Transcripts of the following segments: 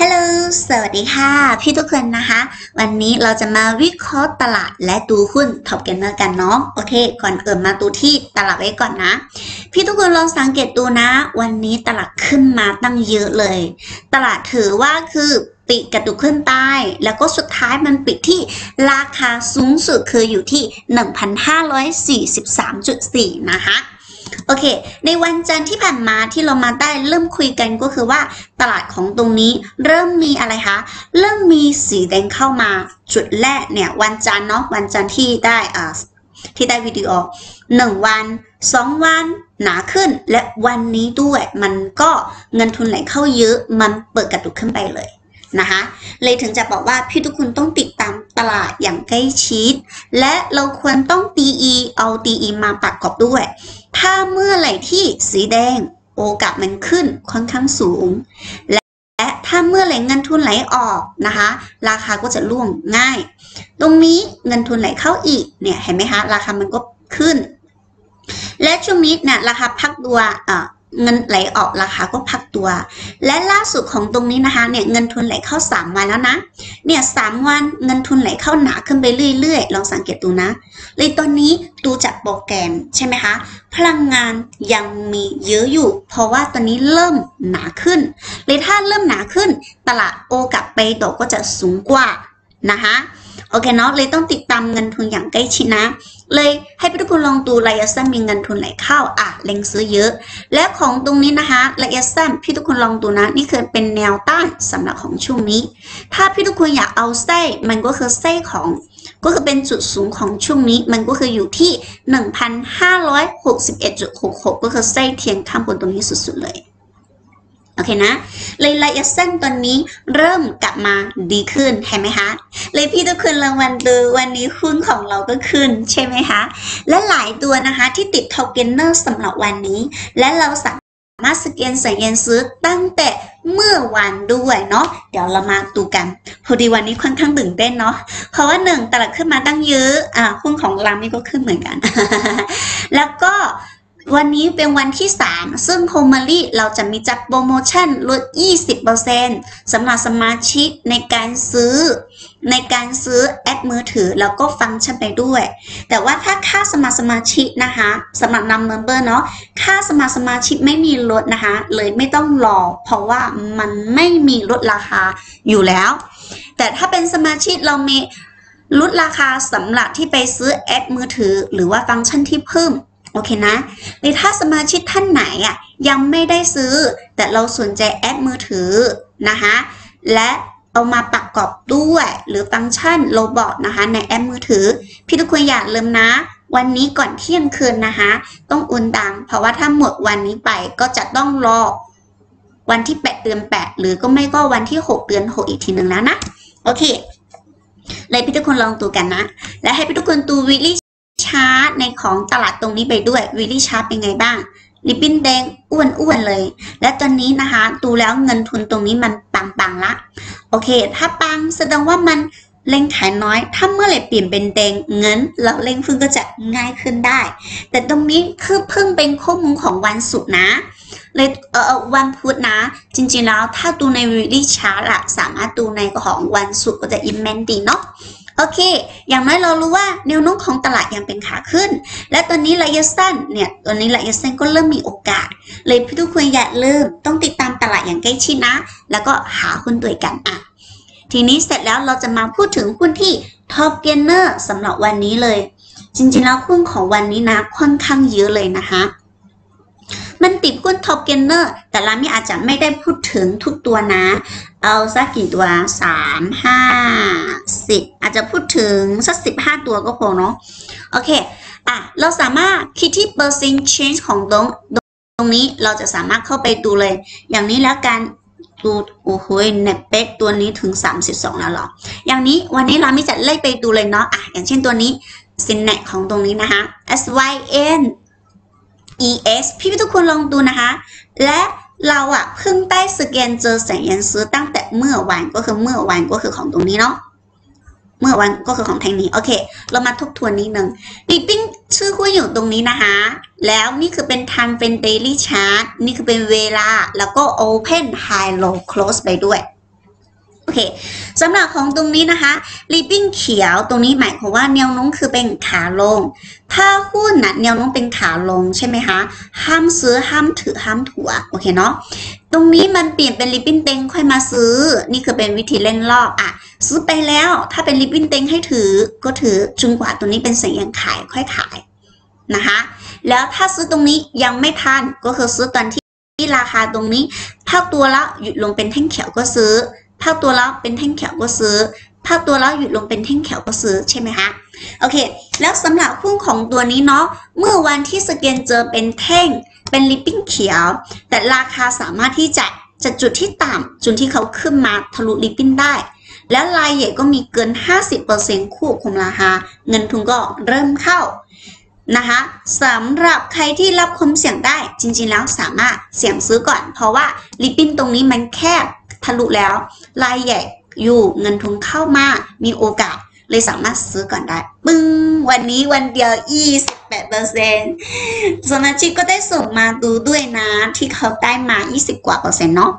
ฮัลโหล สวัสดีค่ะ พี่ทุกคนนะคะ วันนี้เราจะมาวิเคราะห์ตลาดและดูหุ้น top gainer กันเนาะ โอเค ก่อนอื่นมาดูที่ตลาดไว้ก่อนนะ พี่ทุกคนลองสังเกตดูนะ วันนี้ตลาดขึ้นมาตั้งเยอะเลย ตลาดถือว่าคือปิดกระตุกขึ้นใต้ แล้วก็สุดท้ายมันปิดที่ราคาสูงสุดคืออยู่ที่ 1,543.4 นะคะ โอเค ในวันจันทร์ที่ผ่านมาที่เรามาได้เริ่มคุยกันก็คือว่าตลาดของตรงนี้เริ่มมีอะไรคะ เริ่มมีสีแดงเข้ามาจุดแรกเนี่ยวันจันทร์เนาะวันจันทร์ที่ได้อ่าที่ได้วิดีโอหนึ่งวันสองวันหนาขึ้นและวันนี้ด้วยมันก็เงินทุนไหลเข้าเยอะมันเปิดกระตุกขึ้นไปเลยนะคะเลยถึงจะบอกว่าพี่ทุกคนต้องติดตามตลาดอย่างใกล้ชิด และเราควรต้อง DE เอา DE มาประกอบด้วย ถ้าเมื่อไหร่ที่สีแดงโอกาสมันขึ้นค่อนข้างสูง และถ้าเมื่อไหร่เงินทุนไหลออกนะคะ ราคาก็จะร่วงง่าย ตรงนี้เงินทุนไหลเข้าอีกเนี่ยเห็นไหมคะราคามันก็ขึ้น และช่วงนี้เนี่ยราคาพักตัวอ่า เงินไหลออกราคาก็พักตัว และล่าสุดของตรงนี้นะคะเนี่ยเงินทุนไหลเข้า 3 วันแล้วนะเนี่ยสวันเงินทุนไหลเข้าหนาขึ้นไปเรื่อยๆ ลองสังเกตดูนะ เลยตอนนี้ดูจากโปรแกรมใช่ไหมคะ พลังงานยังมีเยอะอยู่ เพราะว่าตอนนี้เริ่มหนาขึ้น เลยถ้าเริ่มหนาขึ้น ตลาดโอกาสไปโตก็จะสูงกว่านะคะ โอเคเนาะเลยต้องติดตามเงินทุนอย่างใกล้ชิดนะ เลยให้พี่ทุกคนลองดูระยะสั้นมีเงินทุนไหลเข้าอะเล็งซื้อเยอะ และของตรงนี้นะคะระยะสั้นพี่ทุกคนลองดูนะนี่คือเป็นแนวต้านสำหรับของช่วงนี้ ถ้าพี่ทุกคนอยากเอาไส้มันก็คือไส้ของก็คือเป็นจุดสูงของช่วงนี้มันก็คืออยู่ที่ 1,561.66 ก็คือไส้เทียนข้างบนตรงนี้สุดๆเลย โอเคนะเลยระยะสั้นตอนนี้เริ่มกลับมาดีขึ้นเห็นไหมคะเลยพี่ทุกคนรางวัลดูวันนี้หุ้นของเราก็ขึ้นใช่ไหมคะ และหลายตัวนะคะที่ติด top gainer สำหรับวันนี้ และเราสามารถสแกนสัญญาณซื้อตั้งแต่เมื่อวานด้วยเนาะเดี๋ยวเรามาดูกันพอดีวันนี้ค่อนข้างตื่นเต้นเนาะเพราะว่าหนึ่งตลาดขึ้นมาตั้งเยอะอ่าหุ้นของเรานี่ก็ขึ้นเหมือนกัน แล้วก็ วันนี้เป็นวันที่ 3 ซึ่งโฮม a รี่เราจะมีจัดโปรโมชั่นลด 20%สำหรับสมาชิกในการซื้อ ในการซื้อแอปมือถือแล้วก็ฟังก์ชันไปด้วย แต่ว่าถ้าค่าสมัครสมาชิกนะคะสำหรับ non member เนาะค่าสมัครสมาชิกไม่มีลดนะคะ เลยไม่ต้องรอ เพราะว่ามันไม่มีลดราคาอยู่แล้ว แต่ถ้าเป็นสมาชิกเรามีลดราคาสำหรับที่ไปซื้อแอปมือถือ หรือว่าฟังก์ชันที่เพิ่ม โอเคนะหรือถ้าสมาชิกท่านไหนอะยังไม่ได้ซื้อ แต่เราสนใจแอปมือถือนะคะและเอามาประกอบด้วยหรือฟังก์ชัน robot นะคะในแอปมือถือ พี่ทุกคนอย่าลืมนะ วันนี้ก่อนเที่ยงคืนนะคะ ต้องอุ่นดัง เพราะว่าถ้าหมดวันนี้ไปก็จะต้องรอวันที่ 8 เดือน 8 หรือก็ไม่ก็วันที่ 6 เดือน 6 อีกทีหนึ่งแล้วนะ โอเคเลยพี่ทุกคนลองดูกันนะ และให้พี่ทุกคนดูวิลลี่ ชาร์ตในของตลาดตรงนี้ไปด้วยวิลลี่ชาร์ตเป็นไงบ้างริบบิ้นแดงอ้วนๆเลย และตอนนี้นะคะดูแล้วเงินทุนตรงนี้มันปังๆละ โอเค ถ้าปังแสดงว่ามันเล่งขายน้อย ถ้าเมื่อไหร่เปลี่ยนเป็นแดงเงินแล้วเล่งฟื้นก็จะง่ายขึ้นได้ แต่ตรงนี้คือเพิ่งเป็นข้อมูลของวันศุกร์นะ เลยเออวันพุธนะ จริงๆแล้วถ้าดูในวิดีชาร์ตสามารถดูในของวันศุกร์ก็จะอิมแมนดีเนาะ โอเค อย่างน้อยเรารู้ว่าแนวโน้มของตลาดยังเป็นขาขึ้น และตอนนี้ระยะสั้นเนี่ย ตอนนี้ระยะสั้นก็เริ่มมีโอกาส เลยพี่ทุกคนอย่าลืมต้องติดตามตลาดอย่างใกล้ชิดนะ แล้วก็หาหุ้นด้วยกันอะ ทีนี้เสร็จแล้วเราจะมาพูดถึงหุ้นที่ top gainer สำหรับวันนี้เลย จริงๆแล้วหุ้นของวันนี้นะค่อนข้างเยอะเลยนะคะ มันติดหุ้น top gainer แต่ลามี่อาจจะไม่ได้พูดถึงทุกตัวนะ เอาสักกี่ตัวสามห้าสิบอาจจะพูดถึงสักสิบห้าตัวก็พอเนาะโอเคอะเราสามารถคิดที่เปอร์เซ็นต์ change ของตรงตรงนี้เราจะสามารถเข้าไปดูเลย อย่างนี้แล้วกันดูโอ้โหเน็ตเป็กตัวนี้ถึง 32 แล้วหรอ อย่างนี้วันนี้เราไม่จัดเลขไปดูเลยเนาะอะอย่างเช่นตัวนี้สินเนของตรงนี้นะคะ SYN ES พี่พี่ทุกคนลองดูนะคะ และเราอะเพิ่งได้สแกนเจอแสัญญาณซื้อตั้งแต่เมื่อวันก็คือเมื่อวันก็คือของตรงนี้เนาะเมื่อวันก็คือของแทงนี้โอเค เรามาทบทวนนิดนึงดิปิ้งชื่อคุยอยู่ตรงนี้นะคะ แล้วนี่คือเป็น time เป็น daily chart นี่คือเป็นเวลา แล้วก็ open high low close ไปด้วย โอเคสำหรับของตรงนี้นะคะริบบิ้นเขียวตรงนี้หมายความว่าแนวโน้มคือเป็นขาลง ถ้าหุ้นนะแนวโน้มเป็นขาลงใช่ไหมคะห้ามซื้อห้ามถือห้ามถัวโอเคเนาะตรงนี้มันเปลี่ยนเป็นริบบิ้นเต็งค่อยมาซื้อ นี่คือเป็นวิธีเล่นรอบอะซื้อไปแล้วถ้าเป็นริบบิ้นเต็งให้ถือก็ถือจนกว่าตัวนี้เป็นสัญญาณขายค่อยขายนะคะแล้วถ้าซื้อตรงนี้ยังไม่ทันก็คือซื้อตอนที่ที่ราคาตรงนี้ ถ้าตัวละหยุดลงเป็นแท่งเขียวก็ซื้อ ถ้าตัวละเป็นแท่งเขียวก็ซื้อ ถ้าตัวละหยุดลงเป็นแท่งเขียวก็ซื้อใช่ไหมคะโอเค แล้วสำหรับหุ้นของตัวนี้เนาะเมื่อวันที่สแกนเจอเป็นแท่งเป็นลิปปิ้งเขียว แต่ราคาสามารถที่จะจะจุดที่ต่ำจุดที่เขาขึ้นมาทะลุลิปปิ้งได้ แล้วรายใหญ่ก็มีเกิน 50%คู่คุมราคา เงินทุนก็เริ่มเข้านะคะสำหรับใครที่รับความเสี่ยงได้จริงๆแล้วสามารถเสี่ยงซื้อก่อน เพราะว่าลิปปิ้นตรงนี้มันแคบ ทะลุแล้วรายใหญ่อยู่เงินทุนเข้ามามีโอกาสเลยสามารถซื้อก่อนได้ปึ้งวันนี้วันเดียว 28%สมาชิกก็ได้ส่งมาดูด้วยนะ ที่เขาได้มา 20 กว่าเปอร์เซ็นต์เนาะ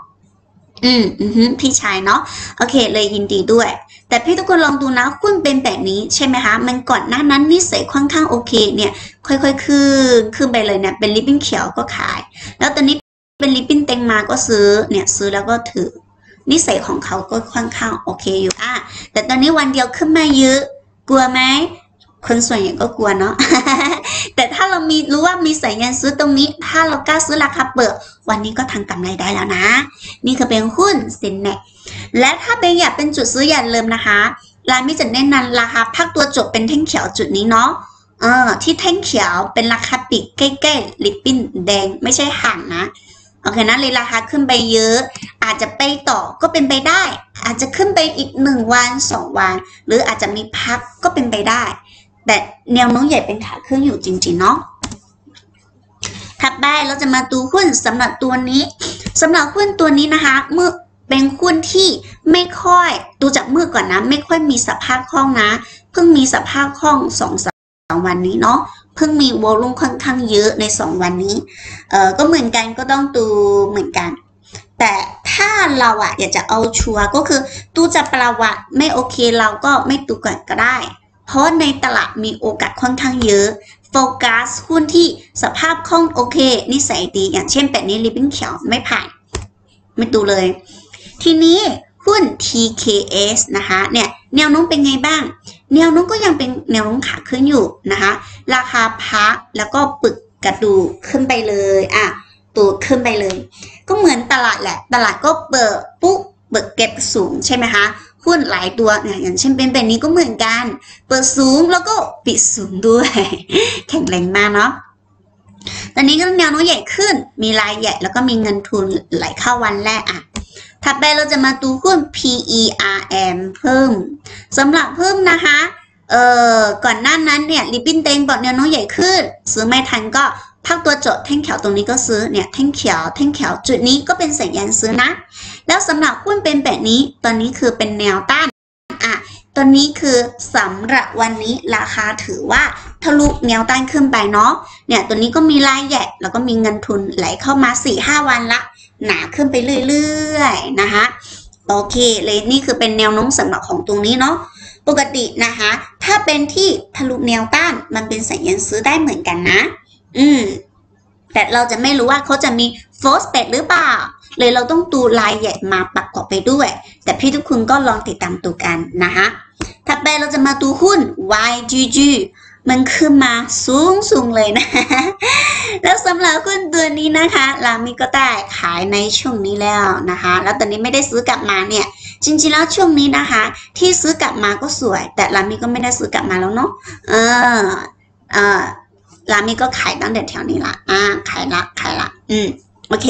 อืมอือพี่ชายเนาะโอเค เลยยินดีด้วย แต่พี่ทุกคนลองดูนะคุณเป็นแบบนี้ใช่ไหมคะ มันก่อนหน้านั้นนิสัยค่อนข้างโอเค เนี่ย ค่อยๆขึ้นขึ้นไปเลยเนี่ยเป็นลิปปิ้นเขียวก็ขาย แล้วตอนนี้เป็นลิปปิ้นเต็งมาก็ซื้อเนี่ยซื้อแล้วก็ถือ นิสัยของเขาก็ค่อนข้างโอเคอยู่อะแต่ตอนนี้วันเดียวขึ้นมาเยอะ กลัวไหมคนส่วนใหญ่ก็กลัวเนาะ แต่ถ้าเรามีรู้ว่ามีสัญญาณซื้อตรงนี้ ถ้าเรากล้าซื้อราคาเปิด วันนี้ก็ทำกำไรได้แล้วนะ นี่คือเป็นหุ้นสินเน็ตและถ้าเป็นอยากเป็นจุดซื้ออย่าลืมนะคะร้านมิจะแนะนำราคาพักตัวจบเป็นแท่งเขียวจุดนี้เนาะเออที่แท่งเขียวเป็นราคาปิดใกล้ๆลิปปิ้นแดงไม่ใช่ห่างนะ โอเคนะเลยราคาขึ้นไปเยอะ อาจจะไปต่อก็เป็นไปได้ อาจจะขึ้นไปอีกหนึ่งวันสองวัน หรืออาจจะมีพักก็เป็นไปได้ แต่แนวโน้มใหญ่เป็นขาขึ้นอยู่จริงๆเนาะถัดไปเราจะมาดูหุ้นสำหรับตัวนี้สำหรับหุ้นตัวนี้นะคะเมื่อเป็นหุ้นที่ไม่ค่อยดูจากมือก่อนนะ ไม่ค่อยมีสภาพคล่องนะ เพิ่งมีสภาพคล่องสองสามวันนี้เนาะเพิ่งมีวอลุ่มค่อนข้างเยอะใน 2 วันนี้เออก็เหมือนกันก็ต้องดูเหมือนกัน แต่ถ้าเราอะอยากจะเอาชัวร์ก็คือตู้จะประวัติไม่โอเคเราก็ไม่ตูก่อนก็ได้ เพราะในตลาดมีโอกาสค่อนข้างเยอะโฟกัสหุ้นที่สภาพคล่องโอเค นิสัยดีอย่างเช่นแบบนี้ริบบิ้นเขียวไม่ผ่าน ไม่ตูเลย ทีนี้หุ้น TKS นะคะเนี่ยแนวโน้มเป็นไงบ้าง แนวโน้มก็ยังเป็นแนวโน้มขาขึ้นอยู่นะคะ ราคาพักแล้วก็ปึกกระดูขึ้นไปเลยอะตัวขึ้นไปเลย ก็เหมือนตลาดแหละ ตลาดก็เปิดปุ๊บเปิดเก็บสูงใช่ไหมคะหุ้นหลายตัวเนี่ยอย่างเช่นเป็นแบบนี้ก็เหมือนกัน เปิดสูงแล้วก็ปิดสูงด้วย แข็งแรงมากเนาะตอนนี้ก็แนวโน้มใหญ่ขึ้น มีรายใหญ่แล้วก็มีเงินทุนไหลเข้าวันแรกอะ ถัดไปเราจะมาดูหุ้น PERM เพิ่มสำหรับเพิ่มนะคะเอ่อก่อนหน้านั้นเนี่ยริบบิ้นเตงบอกแนวโน้มใหญ่ขึ้น ซื้อไม่ทันก็พักตัวจดแท่งเขียวตรงนี้ก็ซื้อเนี่ยแท่งเขียวแท่งเขียวจุดนี้ก็เป็นสัญญาณซื้อนะ แล้วสำหรับหุ้นเป็นแบบนี้ตอนนี้คือเป็นแนวต้านอะตอนนี้คือสำหรับวันนี้ราคาถือว่าทะลุแนวต้านขึ้นไปเนาะเนี่ยตัวนี้ก็มีรายใหญ่แล้วก็มีเงินทุนไหลเข้ามา4-5วันละ หนาขึ้นไปเรื่อยๆนะคะโอเคเลยนี่คือเป็นแนวโน้มสำหรับของตรงนี้เนาะปกตินะคะ ถ้าเป็นที่ทะลุแนวต้านมันเป็นสัญญาณซื้อได้เหมือนกันนะ อืมแต่เราจะไม่รู้ว่าเขาจะมีโฟสเปดหรือเปล่า เลยเราต้องดูลายใหญ่มาประกอบไปด้วย แต่พี่ทุกคนก็ลองติดตามตัวกันนะคะถัดไปเราจะมาดูหุ้น YGG มันขึ้นมาสูงสูงเลยนะ แล้วสำหรับคุณตัวนี้นะคะลามิก็ได้ขายในช่วงนี้แล้วนะคะ แล้วตอนนี้ไม่ได้ซื้อกลับมาเนี่ยจริงๆแล้วช่วงนี้นะคะ ที่ซื้อกลับมาก็สวย แต่ลามิก็ไม่ได้ซื้อกลับมาแล้วเนาะเออเออลามิก็ขายตั้งแต่แถวนี้ละอ่าขายละขายละ อืมโอเค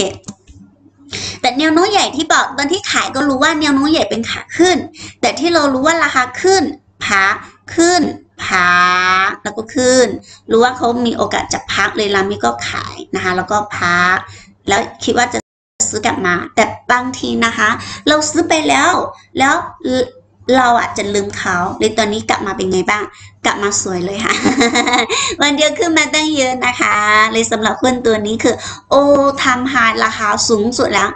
แต่แนวโน้มใหญ่ที่บอกตอนที่ขายก็รู้ว่าแนวโน้มใหญ่เป็นขาขึ้น แต่ที่เรารู้ว่าราคาขึ้นพักขึ้น พักแล้วก็ขึ้น รู้ว่าเขามีโอกาสจะพักเลยลามิก็ขายนะคะ แล้วก็พัก แล้วคิดว่าจะซื้อกลับมา แต่บางทีนะคะ เราซื้อไปแล้ว แล้วเราอาจจะลืมเขาเลยตอนนี้กลับมาเป็นไงบ้าง กลับมาสวยเลยค่ะ วันเดียวขึ้นมาตั้งเยอะนะคะ เลยสำหรับคนตัวนี้คือ โอ้ทำหายราคาสูงสุดแล้ว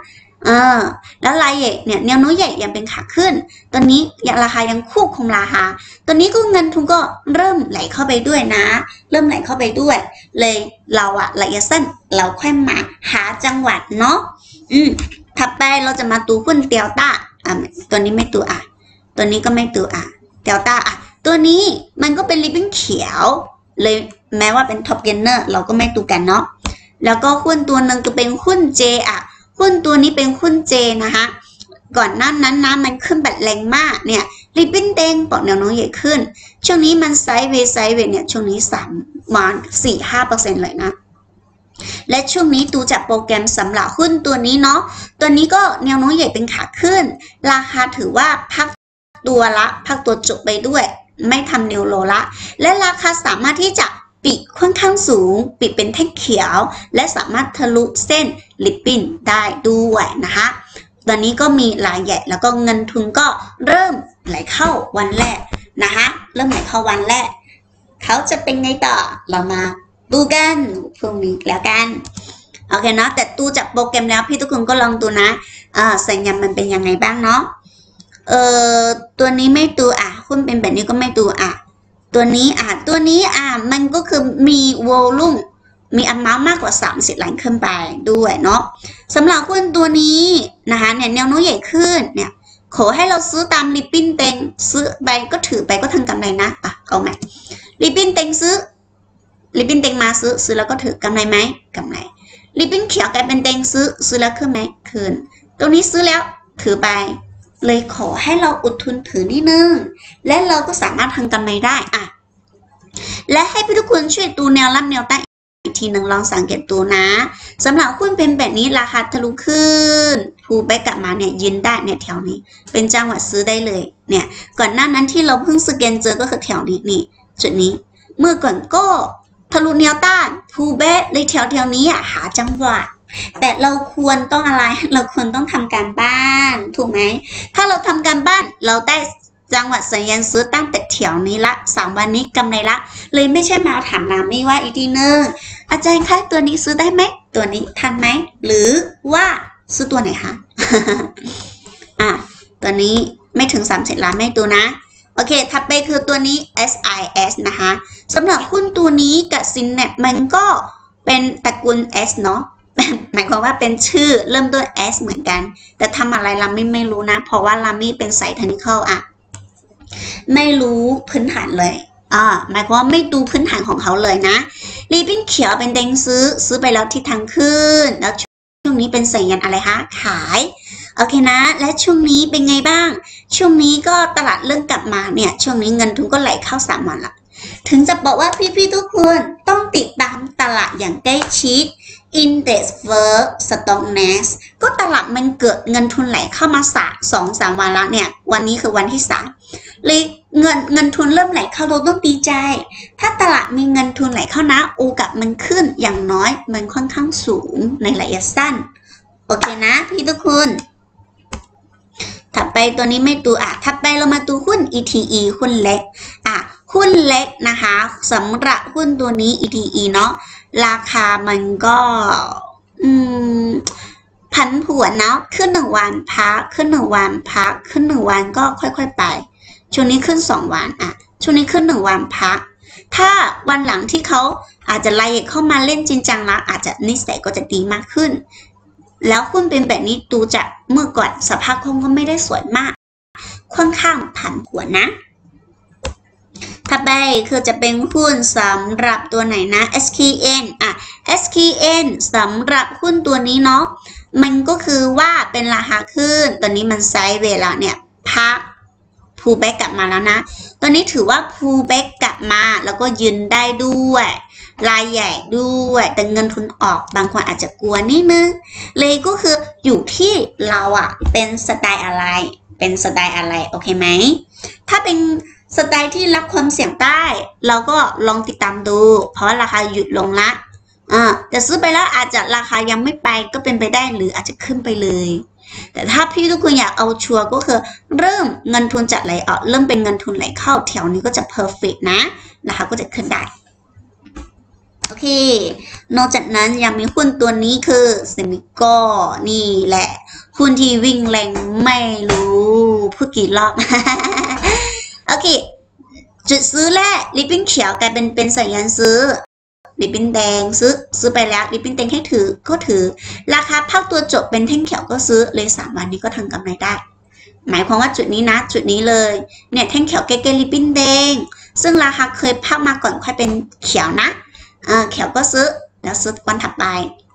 เออ แล้วรายใหญ่เนี่ยแนวโน้มใหญ่ยังเป็นขาขึ้น ตอนนี้ราคายังควบคุมราคา ตอนนี้ก็เงินทุนก็เริ่มไหลเข้าไปด้วยนะ เริ่มไหลเข้าไปด้วย เลยเราอะระยะสั้นเราค่อยมาหาจังหวัดเนาะ อืม ถัดไปเราจะมาดูหุ้นเดลต้าอะตัวนี้ไม่ตัวอะ ตัวนี้ก็ไม่ตัวอะเดลต้าอะ ตัวนี้มันก็เป็นริบบิ้นเขียว เลยแม้ว่าเป็นท็อปเกนเนอร์เราก็ไม่ดูกันเนาะ แล้วก็หุ้นตัวหนึ่งก็เป็นหุ้นเจอะ หุ้นตัวนี้เป็นหุ้นเจนะคะก่อนหน้านั้นนะมันขึ้นแบบแรงมากเนี่ยริบบิ้นแดงปอกแนวโน้มใหญ่ขึ้น ช่วงนี้มันไซด์เวไซด์เวเนี่ยช่วงนี้สามมาสี่ห้าเปอร์เซ็นต์เลยนะ และช่วงนี้ดูจากโปรแกรมสำหรับหุ้นตัวนี้เนาะตัวนี้ก็แนวโน้มใหญ่เป็นขาขึ้น ราคาถือว่าพักตัวละพักตัวจบไปด้วย ไม่ทำนิวโลละ และราคาสามารถที่จะ ปิดค่อนข้างสูงปิดเป็นแท่งเขียว และสามารถทะลุเส้นลิปปิ้นได้ด้วยนะคะ ตอนนี้ก็มีรายใหญ่แล้วก็เงินทุนก็เริ่มไหลเข้าวันแรกนะคะเริ่มไหลเข้าวันแรก เขาจะเป็นไงต่อเรามาดูกันพรุ่งนี้แล้วกันโอเคเนาะแต่ดูจากโปรแกรมแล้วพี่ทุกคนก็ลองดูนะอ่าสัญญาณมันเป็นยังไงบ้างเนาะเอ่อตัวนี้ไม่ดูอะหุ้นเป็นแบบนี้ก็ไม่ดูอะ ตัวนี้อะตัวนี้อะมันก็คือมีวอลลุ่มมีอัมามากกว่า 30ล้านขึ้นไปด้วยเนาะสำหรับหุ้นตัวนี้นะคะเนี่ยแนวโน้มใหญ่ขึ้นเนี่ยขอให้เราซื้อตามริบบิ้นเต็งซื้อไปก็ถือไปก็ทำกำไรนะอะเอาไหมริบบิ้นเต็งซื้อริบบิ้นเต็งมาซื้อซื้อแล้วก็ถือกำไรไหมกำไรริบบิ้นเขียวกลายเป็นเต็งซื้อซื้อแล้วขึ้นไหมขึ้นตรงนี้ซื้อแล้วถือไป เลยขอให้เราอุดทุนถือนิดนึง และเราก็สามารถทำกำไรได้อะ และให้พี่ทุกคนช่วยดูแนวรับแนวต้านอีกทีหนึ่งลองสังเกตดูนะสำหรับหุ้นเป็นแบบนี้ราคาทะลุขึ้นผูแบกลับมาเนี่ยยืนได้เนี่ยแถวนี้ เป็นจังหวะซื้อได้เลย เนี่ย ก่อนหน้านั้นที่เราเพิ่งสแกนเจอก็คือแถวนี้นี่จุดนี้ เมื่อก่อนก็ทะลุแนวต้านผูแบกเลยแถวแถวนี้อะหาจังหวะ แต่เราควรต้องอะไร เราควรต้องทำการบ้าน ถูกไหม ถ้าเราทำการบ้านเราได้จังหวัดสัญญาณซื้อตั้งแต่แถวนี้ละสามวันนี้กำไรละ เลยไม่ใช่มาถามนาไม่ว่าอีกทีนึงอาจารย์คะตัวนี้ซื้อได้ไหม ตัวนี้ทันไหม หรือว่าซื้อตัวไหนคะอะตัวนี้ไม่ถึง30ล้านไม่ตัวนะโอเค ถัดไปคือตัวนี้ SIS นะคะสำหรับหุ้นตัวนี้กับซินเนี่ยมันก็เป็นตระกูล S เนาะ หมายความว่าเป็นชื่อเริ่มด้วย S เหมือนกัน แต่ทำอะไรลามี่ไม่รู้นะ เพราะว่าลามี่เป็นสายเทคนิคอะไม่รู้พื้นฐานเลยอ่าหมายความว่าไม่ดูพื้นฐานของเขาเลยนะรีบินเขียวเป็นแดงซื้อ ซื้อไปแล้วทิศทางขึ้น แล้วช่วงนี้เป็นสัญญาณอะไรคะ ขายโอเคนะ และช่วงนี้เป็นไงบ้าง ช่วงนี้ก็ตลาดเริ่มกลับมาเนี่ย ช่วงนี้เงินทุนก็ไหลเข้าสามวันละ ถึงจะบอกว่าพี่ๆทุกคนต้องติดตามตลาดอย่างใกล้ชิด Index First Stock Next ก็ตลาดมันเกิดเงินทุนไหลเข้ามาสาสองสามวันแล้วเนี่ย วันนี้คือวันที่สามเลยเงินเงินทุนเริ่มไหลเข้าเราต้องดีใจ ถ้าตลาดมีเงินทุนไหลเข้านะ โอกาสมันขึ้นอย่างน้อยมันค่อนข้างสูงในระยะสั้น โอเคนะพี่ทุกคนถัดไปตัวนี้ไม่ตูอะถัดไปเรามาดูหุ้น ETE หุ้นเล็ก อะ หุ้นเล็กนะคะสำหรับหุ้นตัวนี้ ETE เนาะ ราคามันก็อืมพันผวนนะขึ้นหนึ่งวันพักขึ้นหนึ่งวันพักขึ้นหนึ่งวันก็ค่อย ๆ ไป ช่วงนี้ขึ้นสองวันอะ ช่วงนี้ขึ้นหนึ่งวันพัก ถ้าวันหลังที่เขาอาจจะไล่เข้ามาเล่นจริงจังล้วอาจจะนิสัยก็จะดีมากขึ้น แล้วหุ้นเป็นแบบนี้ดูจากเมื่อก่อนสภาพคงก็ไม่ได้สวยมาก ค่อนข้างผันผวนนะ ไปคือจะเป็นหุ้นสำหรับตัวไหนนะ SKN อะ SKN สำหรับหุ้นตัวนี้เนาะมันก็คือว่าเป็นราคาขึ้น ตอนนี้มัน sideway ละเนี่ยพัก pullback กลับมาแล้วนะ ตอนนี้ถือว่า pullback กลับมาแล้วก็ยืนได้ด้วยรายใหญ่ด้วย แต่เงินทุนออกบางคนอาจจะกลัวนิดนึง เลยก็คืออยู่ที่เราอะเป็นสไตล์อะไร เป็นสไตล์อะไร โอเคไหม ถ้าเป็น สไตล์ที่รับความเสี่ยงได้เราก็ลองติดตามดู เพราะราคาหยุดลงละอ่าแต่ซื้อไปแล้วอาจจะราคายังไม่ไปก็เป็นไปได้หรืออาจจะขึ้นไปเลย แต่ถ้าพี่ทุกคนอยากเอาชัวร์ก็คือ เริ่มเงินทุนจะไหลออกเริ่มเป็นเงินทุนไหลเข้าแถวนี้ก็จะ perfect นะนะคะก็จะขึ้นได้โอเค นอกจากนั้นยังมีหุ้นตัวนี้คือเซมิโกนี่แหละ หุ้นที่วิ่งแรงไม่รู้พูดกี่รอบ โอเค จุดซื้อแรกริบบิ้นเขียวกลายเป็นเป็นสัญญาณซื้อริบบิ้นแดงซื้อซื้อไปแล้วริบบิ้นแดงให้ถือก็ถือ ราคาภาคตัวจบเป็นแท่งเขียวก็ซื้อเลยสามวันนี้ก็ทำกำไรได้ หมายความว่าจุดนี้นะ จุดนี้เลยเนี่ยแท่งเขียวเกเกริบบิ้นแดง ซึ่งราคาเคยพักมาก่อนค่อยเป็นเขียวนะอ่าเขียวก็ซื้อแล้วซื้อวันถัดไป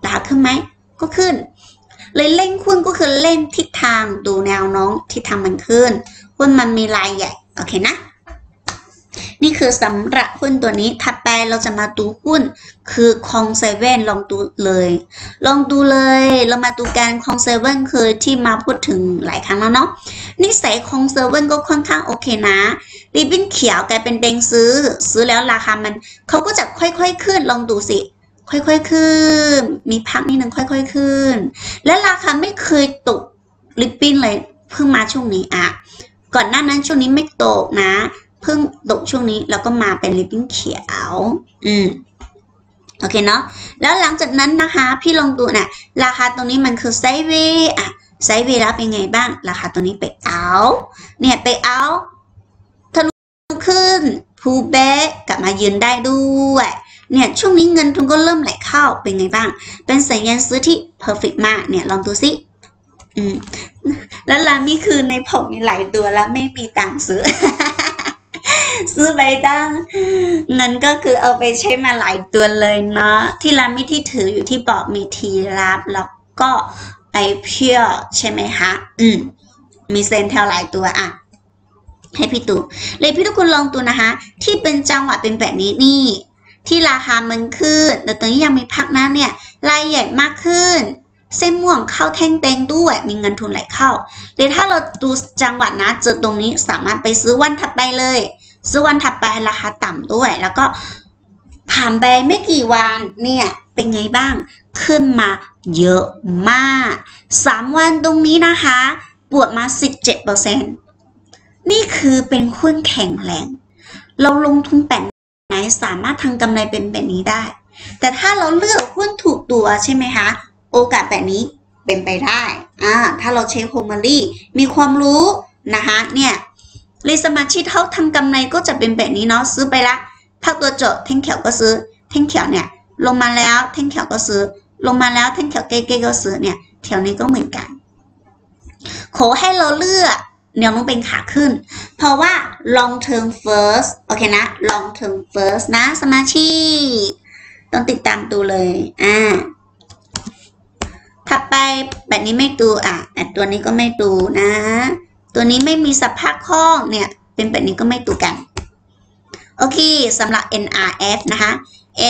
ราคาขึ้นไหมก็ขึ้น เลยเล่นหุ้นก็คือเล่นทิศทางดูแนวน้มทิศทางมันขึ้นหุ้นมันมีลายใหญ่ โอเคนะ นี่คือสำหรับหุ้นตัวนี้ ถัดไปเราจะมาดูหุ้น คือคองเซเว่นลองดูเลย ลองดูเลย เรามาดูการคองเซเว่นคือที่มาพูดถึงหลายครั้งแล้วเนาะ นิสัยคองเซเว่นก็ค่อนข้างโอเคนะริบบิ้นเขียวกลายเป็นแดงซื้อ ซื้อแล้วราคามัน เขาก็จะค่อยๆขึ้นลองดูสิค่อยๆ ขึ้น มีพักนิดนึงค่อยๆ ขึ้น และราคาไม่เคยตกริบบิ้นเลย เพิ่งมาช่วงนี้อะ ก่อนหน้านั้นช่วงนี้ไม่ตกนะ เพิ่งตกช่วงนี้แล้วก็มาเป็นริบบิ้นเขียว อืมโอเคเนาะแล้วหลังจากนั้นนะคะ พี่ลองดูนะ่ะ ราคาตรงนี้มันคือไซเวย์อะไซเวแล้วเป็นไงบ้าง ราคาตัวนี้ไปเอา เนี่ยไปเอาทะลุขึ้นพูแบกกลับมายืนได้ด้วย เนี่ยช่วงนี้เงินทุนก็เริ่มไหลเข้าเป็นไงบ้าง เป็นสัญญาณซื้อที่เพอร์เฟกมากเนี่ยลองดูสิ อืมแล้วร้านนี้คือในผมมีหลายตัวแล้วไม่มีตังค์ซื้อ ซื้อไปตั้งเงินก็คือเอาไปใช้มาหลายตัวเลยเนาะที่ร้านมีที่ถืออยู่ที่บอกมีทีรับแล้วก็ไอเพียใช่ไหมคะอืมมีเซนเทลหลายตัวอะให้พี่ตูเลยพี่ทุกคนลองดูนะคะ ที่เป็นจังหวะเป็นแบบนี้นี่ ที่ราคามันขึ้นแต่ตอนนี้ยังมีพักนะเนี่ยรายใหญ่มากขึ้น เส้นม่วงเข้าแท่งแดงด้วยมีเงินทุนไหลเข้าเดี๋ยวถ้าเราดูจังหวะนะเจอตรงนี้สามารถไปซื้อวันถัดไปเลย ซื้อวันถัดไปราคาต่ำด้วย แล้วก็ผ่านไปไม่กี่วันเนี่ยเป็นไงบ้างขึ้นมาเยอะมาก 3 วันตรงนี้นะคะบวกมา 17%นี่คือเป็นหุ้นแข็งแรง เราลงทุนแบบไหนสามารถทำกำไรเป็นแบบนี้ได้ แต่ถ้าเราเลือกหุ้นถูกตัวใช่ไหมคะ โอกาสแบบนี้เป็นไปได้อ่าถ้าเราใช้โฮมอรี่มีความรู้นะคะเนี่ยเลยสมาชิกเขาทำกำไรก็จะเป็นแบบนี้เนาะซื้อไปละภาคตัวโจทย์แท่งเขียวก็ซื้อแท่งเขียวเนี่ยลงมาแล้วแท่งเขียวก็ซื้อ ลงมาแล้วแท่งเขียวเก๊ๆก็ซื้อเนี่ยแถวนี้ก็เหมือนกัน ขอให้เราเลือกแนวโน้มเป็นขาขึ้น เพราะว่า long term first โอเคนะ long term first นะ สมาชิกต้องติดตามดูเลย อ่า ถัดไปแบบนี้ไม่ดูอะแต่ตัวนี้ก็ไม่ดูนะ ตัวนี้ไม่มีสภาพคล่องเนี่ย เป็นแบบนี้ก็ไม่ดูกัน โอเคสำหรับ NRF นะคะ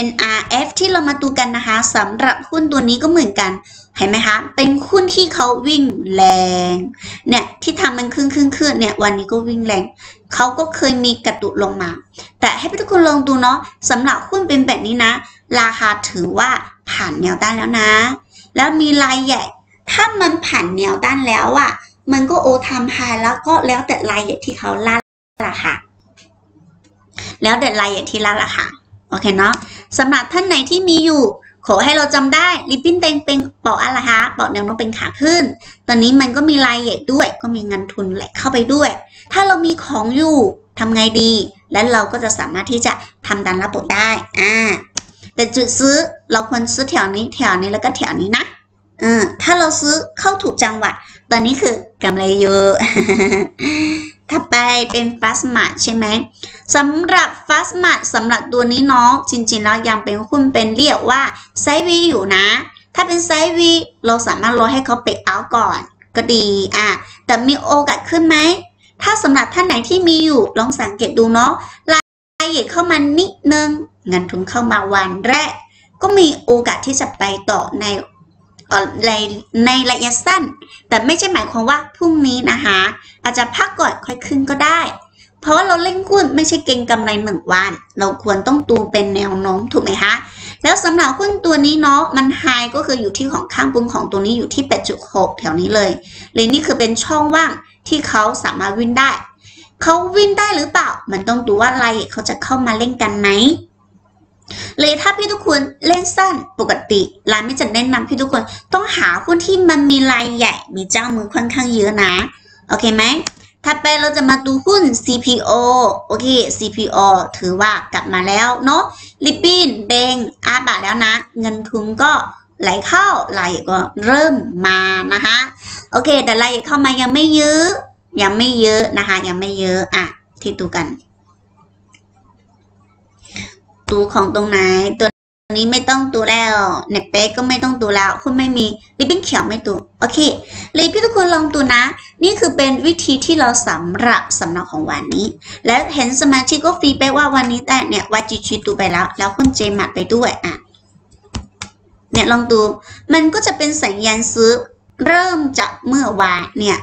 NRF ที่เรามาดูกันนะคะสำหรับหุ้นตัวนี้ก็เหมือนกัน เห็นไหมคะ เป็นหุ้นที่เขาวิ่งแรง เนี่ยที่ทำมันขึ้นขึ้นขึ้นเนี่ยวันนี้ก็วิ่งแรง เขาก็เคยมีกระตุลงมา แต่ให้ทุกคนลองดูเนาะสำหรับหุ้นเป็นแบบนี้นะ ราคาถือว่าผ่านแนวต้านแล้วนะ แล้วมีรายใหญ่ ถ้ามันผ่านแนวต้านแล้วอะ่ะ มันก็โอทำไฮแล้วก็แล้วแต่รายใหญ่ที่เขาล่าราคาแล้วแต่รายใหญ่ที่ล่าราคาโอเคเนาะสำหรับท่านไหนที่มีอยู่ ขอให้เราจำได้ริบบิ้นเต็งเป็นบอกอะไรคะบอกแนวโน้มเป็นขาขึ้น ตอนนี้มันก็มีรายใหญ่ด้วย ก็มีเงินทุนไหลเข้าไปด้วย ถ้าเรามีของอยู่ทำไงดี และเราก็จะสามารถที่จะทำดันระบบได้ อ่า แต่จุดซื้อเราควรซื้อแถวนี้แถวนี้แล้วก็แถวนี้นะเออถ้าเราซื้อเข้าถูกจังหวะ ตอนนี้คือกำไรเยอะถ้าไปเป็นฟาสมาใช่ไหมสำหรับฟาสมาสำหรับตัวนี้เนาะจริงๆแล้วยังเป็นหุ้นเป็นเรียกว่าไซวีอยู่นะ ถ้าเป็นไซวีเราสามารถรอให้เขาเปกเอาก่อน ก็ดีอะแต่มีโอกาสขึ้นไหม ถ้าสำหรับท่านไหนที่มีอยู่ลองสังเกตดูเนาะรายใหญ่เข้ามานิดนึง งินทุนเข้ามาวันแรก ก็มีโอกาสที่จะไปต่อในในในระยะสั้น แต่ไม่ใช่หมายความว่าพรุ่งนี้นะคะ อาจจะพักก่อนค่อยขึ้นก็ได้ เพราะเราเล่นหุ้นไม่ใช่เก่งกำไรหนึ่งวัน เราควรต้องดูเป็นแนวโน้มถูกไหมคะ แล้วสำหรับหุ้นตัวนี้เนาะ มันไฮก็คืออยู่ที่ของข้างบนของตัวนี้อยู่ที่ 8.6 แถวนี้เลยเลยนี่คือเป็นช่องว่างที่เขาสามารถวิ่งได้ เขาวิ่งได้หรือเปล่า มันต้องดูว่าอะไรเขาจะเข้ามาเล่นกันไหม เลยถ้าพี่ทุกคนเล่นสั้นปกติร้านไม่จะแนะนำพี่ทุกคนต้องหาหุ้นที่มันมีรายใหญ่มีเจ้ามือค่อนข้างเยอะนะ โอเคไหมถัดไปเราจะมาดูหุ้น CPO โอเค CPO ถือว่ากลับมาแล้วเนาะลิปปินเดงอาบาแล้วนะ เงินทุนก็ไหลเข้าไหลก็เริ่มมานะคะโอเค แต่ไหลเข้ามายังไม่เยอะ ยังไม่เยอะนะคะ ยังไม่เยอะอะที่ดูกัน ตูของตรงไหน ตัวนี้ไม่ต้องตูแล้วเน็ตเป๊กก็ไม่ต้องตูแล้ว คุณไม่มีริบบิ้นเขียวไม่ตูโอเคเลยพี่ทุกคนลองตูนะ นี่คือเป็นวิธีที่เราสำหรับสำนักของวันนี้ แล้วเห็นสมาชิกก็ฟีดแบ็ว่าวันนี้แต่เนี่ยวัจิชิตูไปแล้ว แล้วคุณเจมัดไปด้วยอะเนี่ยลองดูมันก็จะเป็นสัญญาณซื้อเริ่มจากเมื่อวานเนี่ย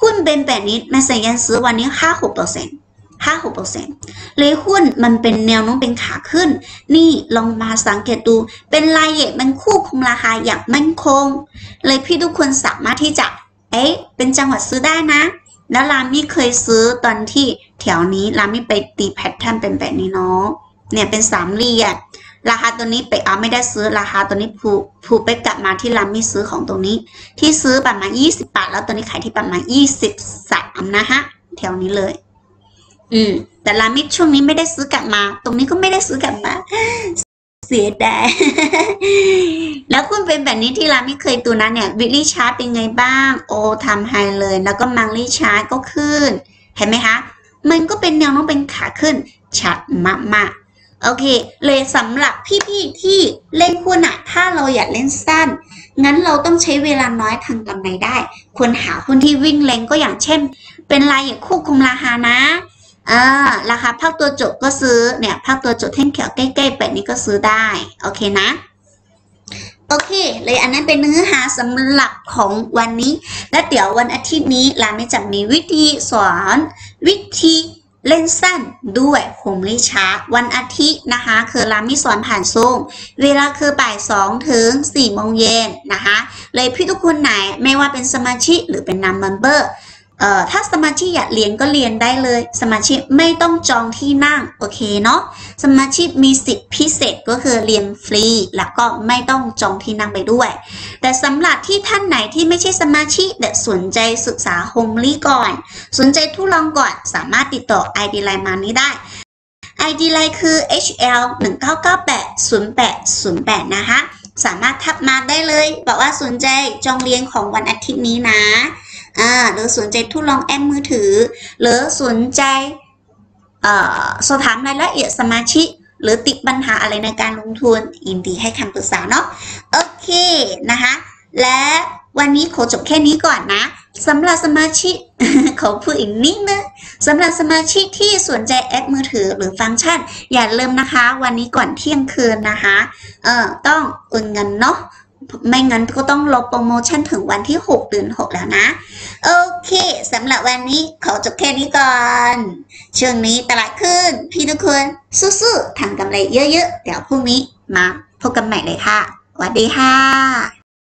หุ้นเป็นแบบนี้ในสัญญาณซื้อวันนี้ห้าหกเปอร์เซ็นต์ ห้าหกเปอร์เซ็นต์เลยหุ้นมันเป็นแนวโน้มเป็นขาขึ้น นี่ลองมาสังเกตดู เป็นลายเหยมันคู่คุมราคาอย่างมั่นคง เลยพี่ทุกคนสามารถที่จะ เอ๊ะ เป็นจังหวัดซื้อได้นะ แล้วรามี่เคยซื้อตอนที่แถวนี้รามี่ไปตีแพทเทิร์นเป็นแบบนี้เนาะ เนี่ยเป็นสามเหลี่ยมราคาตัวนี้ไปเอาไม่ได้ซื้อราคาตัวนี้ผูผูไปกลับมาที่รามี่ซื้อของตรงนี้ ที่ซื้อประมาณ 20 บาท แล้วตัวนี้ขายที่ประมาณ 23 นะฮะ แถวนี้เลย อืม แต่รามิดช่วงนี้ไม่ได้ซื้อกลับมา ตรงนี้ก็ไม่ได้ซื้อกลับมา เสียดายแล้วคุณเป็นแบบนี้ที่รามิเคยตัวนั้นเนี่ยวิลลี่ชาร์ตเป็นไงบ้าง โอทำไฮเลย แล้วก็มังลี่ชาร์ตก็ขึ้น เห็นไหมคะ มันก็เป็นแนวโน้มเป็นขาขึ้น ชัดมากๆ โอเค เลยสำหรับพี่ๆที่เล่นหุ้นอะถ้าเราอยากเล่นสั้นงั้นเราต้องใช้เวลาน้อยทางกำไรได้ ควรหาหุ้นที่วิ่งแรงก็อย่างเช่น เป็นรายอย่างควบคุมราคานะ อ่าราคาภาคตัวจบก็ซื้อเนี่ยภาคตัวจบแท่งเขียวใกล้ๆแบบนี้ก็ซื้อได้โอเคนะโอเค เลยอันนั้นเป็นเนื้อหาสำหรับของวันนี้ และเดี๋ยววันอาทิตย์นี้ลามี่จะมีวิธีสอนวิธีเล่นสั้นด้วย Homily Chart วันอาทิตย์นะคะ คือลามี่สอนผ่านซูมเวลาคือบ่ายสองถึงสี่โมงเย็นนะคะ เลยพี่ทุกคนไหนไม่ว่าเป็นสมาชิกหรือเป็น non member เอ่อถ้าสมาชิกอยากเรียนก็เรียนได้เลย สมาชิกไม่ต้องจองที่นั่งโอเคเนาะสมาชิกมีสิทธิพิเศษก็คือเรียนฟรี แล้วก็ไม่ต้องจองที่นั่งไปด้วย แต่สำหรับที่ท่านไหนที่ไม่ใช่สมาชิกแต่สนใจศึกษาโฮมลี่ก่อน สนใจทุลองก่อนสามารถติดต่อ ID Line มานี้ได้ ID Line คือ HL 1998 0808 นะคะสามารถทักมาได้เลย บอกว่าสนใจจองเรียนของวันอาทิตย์นี้นะ อ่าหรือสนใจทดลองแอปมือถือ หรือสนใจสอบถามรายละเอียดสมาชิก หรือติดปัญหาอะไรในการลงทุนยินดีให้คำปรึกษาเนาะโอเคนะคะและวันนี้ขอจบแค่นี้ก่อนนะสำหรับสมาชิกขอพูดอีกนิดนึงสำหรับสมาชิกที่สนใจแอปมือถือหรือฟังก์ชัน อย่าลืมนะคะ วันนี้ก่อนเที่ยงคืนนะคะ เออต้องโอนเงินเนาะ ไม่งั้นก็ต้องลบโปรโมชั่นถึงวันที่ 6 เดือน 6 แล้วนะ โอเคสำหรับวันนี้ขอจบแค่นี้ก่อน ช่วงนี้ตลาดขึ้น พี่ทุกคนสู้ๆทำกำไรเยอะๆ เดี๋ยวพรุ่งนี้มาพบกันใหม่เลยค่ะสวัสดีค่ะ